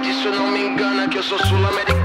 disso não me engana que eu sou sul-americano.